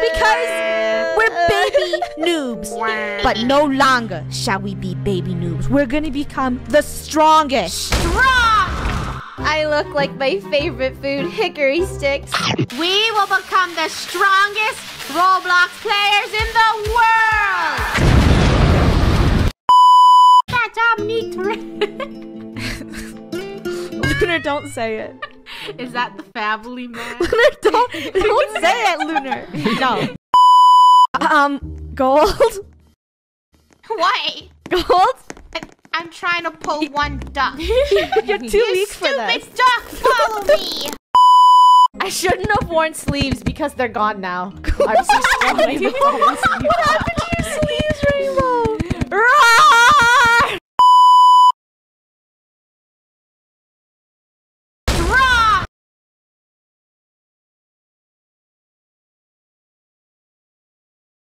because we're baby noobs. But no longer shall we be baby noobs. We're gonna become the strongest. Strong! I look like my favorite food, hickory sticks. We will become the strongest Roblox players in the world! That Dominique Lunar, don't say it. Is that the family man? Lunar, don't, don't say it, Lunar. No. Um, gold? What? Gold? I- I'm trying to pull one duck. You're too you weak for stupid this. duck, follow me! I shouldn't have worn sleeves because they're gone now. I'm so strong.